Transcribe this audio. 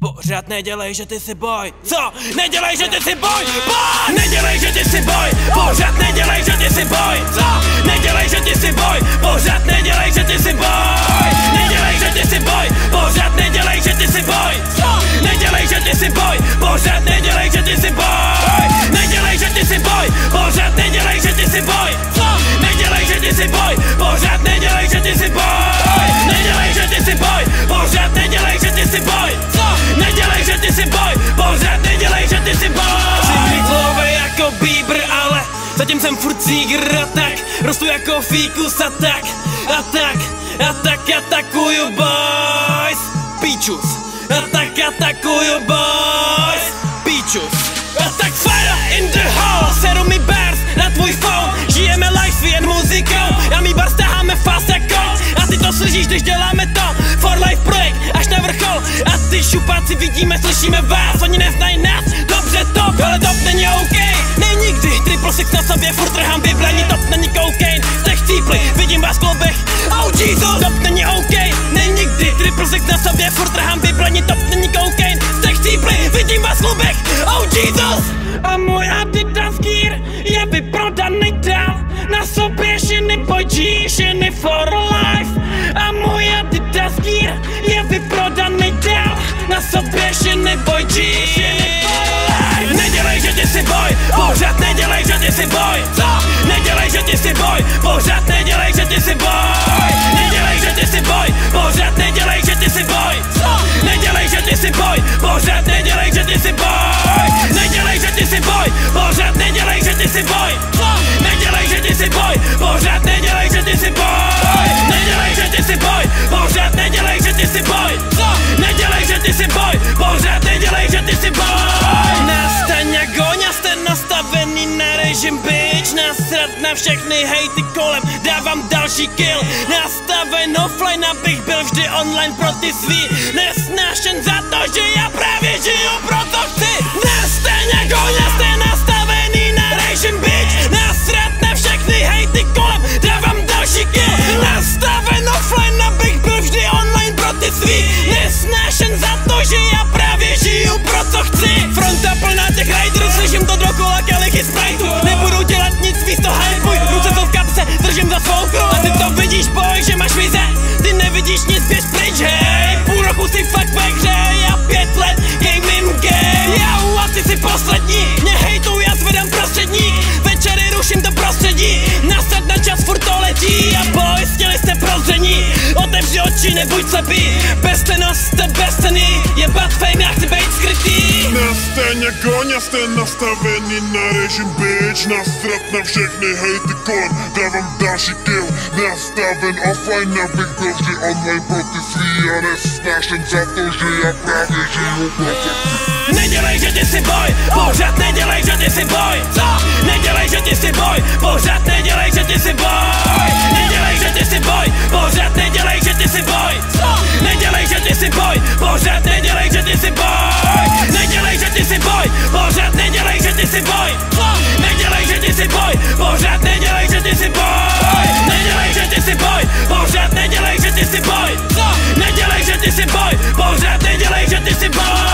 Pořád nedělej, že ty jsi boj. Co? Nedělej, že ty jsi boj. Boj! Nedělej, že ty jsi boj. Pořád nedělej, že ty jsi boj. Co? Nedělej, že ty jsi boj. Pořád nedělej, že ty jsi boj. Jsem furt cígr a tak. Rostu jako fíkus a tak. A tak, a tak atakuju boys. Píčus. A tak atakuju boys. Píčus. A tak fire in the hole. Seru mi bars na tvůj phone. Žijeme life jen muzikou. A my bars taháme fast jako. A ty to slyšíš, když děláme to. For life projekt až na vrchol. A ty šupáci vidíme, slyšíme vás. Oni neznají nás, dobře top, ale top není OK. Six na sobě, furt trhám vybraní, top není cocaine. Jste chcípli, vidím vás v klubech. Oh Jesus, top není OK. Ne nikdy, triple six na sobě, furt trhám vybraní, top není cocaine. Jste chcípli, vidím vás v klubech. Oh Jesus. A můj Adidas gear je vyprodaný dál. Na sobě šiny boy G, šiny for ty jsi boj. Co? Nedělej, že ty jsi boj, pořád nedělej, že ty jsi boj. Nedělej, že ty jsi boj, pořád nedělej, že ty jsi boj. Nedělej, že ty jsi boj, pořád nedělej, že ty jsi boj. Nedělej, že ty jsi boj, pořád nedělej, že ty jsi boj. Nedělej, že ty jsi boj, pořád nedělej, že ty jsi boj. Nedělej, že ty jsi boj, pořád nedělej, že ty jsi boj. Nedělej, že ty jsi boj, režim bitch Nasrat na všechny hejty kolem, dávám další kill. Nastaven offline, abych byl vždy online pro ty svý. Nesnášen za to, že já právě žiju, dziś nie zbierz prędzie slepý Bezcenost, jste bezcený, jebat fame, já chci být skrytý. Nastaň jak Goňa, jste nastavený na režim bitch Nastrat na všechny hejty kolem, dávám další kill. Nastaven offline, abych byl vždy online pro ty svý. A nesnášen za to, že já právě žiju chci Nedělej, že ty jsi boj, pořád nedělej, že ty jsi boj. Co? Nedělej, že ty jsi boj, pořád nedělej, ty jsi boj Co? Nedělej, že ty jsi boj, pořád nedělej, že ty jsi boj